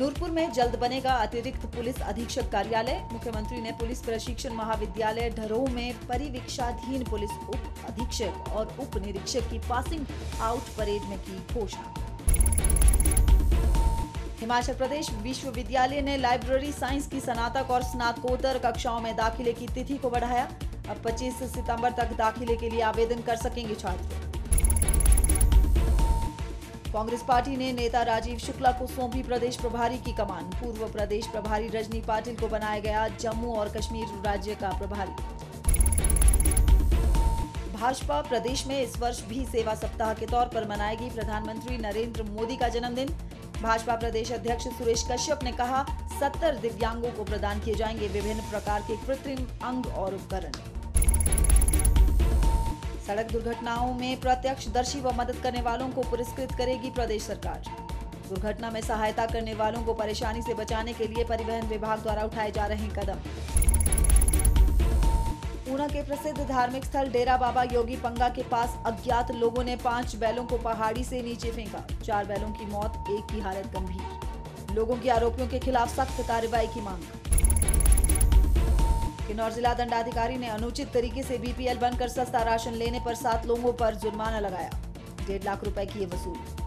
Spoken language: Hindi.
नूरपुर में जल्द बनेगा अतिरिक्त पुलिस अधीक्षक कार्यालय। मुख्यमंत्री ने पुलिस प्रशिक्षण महाविद्यालय ढरोह में परिवीक्षाधीन पुलिस उप अधीक्षक और उप निरीक्षक की पासिंग आउट परेड में की घोषणा। हिमाचल प्रदेश विश्वविद्यालय ने लाइब्रेरी साइंस की स्नातक और स्नातकोत्तर कक्षाओं में दाखिले की तिथि को बढ़ाया। अब 25 सितंबर तक दाखिले के लिए आवेदन कर सकेंगे छात्र। कांग्रेस पार्टी ने नेता राजीव शुक्ला को सौंपी प्रदेश प्रभारी की कमान। पूर्व प्रदेश प्रभारी रजनी पाटिल को बनाया गया जम्मू और कश्मीर राज्य का प्रभारी। भाजपा प्रदेश में इस वर्ष भी सेवा सप्ताह के तौर पर मनाएगी प्रधानमंत्री नरेंद्र मोदी का जन्मदिन। भाजपा प्रदेश अध्यक्ष सुरेश कश्यप ने कहा, सत्तर दिव्यांगों को प्रदान किए जाएँगे विभिन्न प्रकार के कृत्रिम अंग और उपकरण। सड़क दुर्घटनाओं में प्रत्यक्षदर्शी व मदद करने वालों को पुरस्कृत करेगी प्रदेश सरकार। दुर्घटना में सहायता करने वालों को परेशानी से बचाने के लिए परिवहन विभाग द्वारा उठाए जा रहे कदम। ऊना के प्रसिद्ध धार्मिक स्थल डेरा बाबा योगी पंगा के पास अज्ञात लोगों ने पाँच बैलों को पहाड़ी से नीचे फेंका। चार बैलों की मौत, एक की हालत गंभीर। लोगों की आरोपियों के खिलाफ सख्त कार्रवाई की मांग। किन्नौर जिला दंडाधिकारी ने अनुचित तरीके से बीपीएल बनकर सस्ता राशन लेने पर सात लोगों पर जुर्माना लगाया। डेढ़ लाख रुपए की वसूली।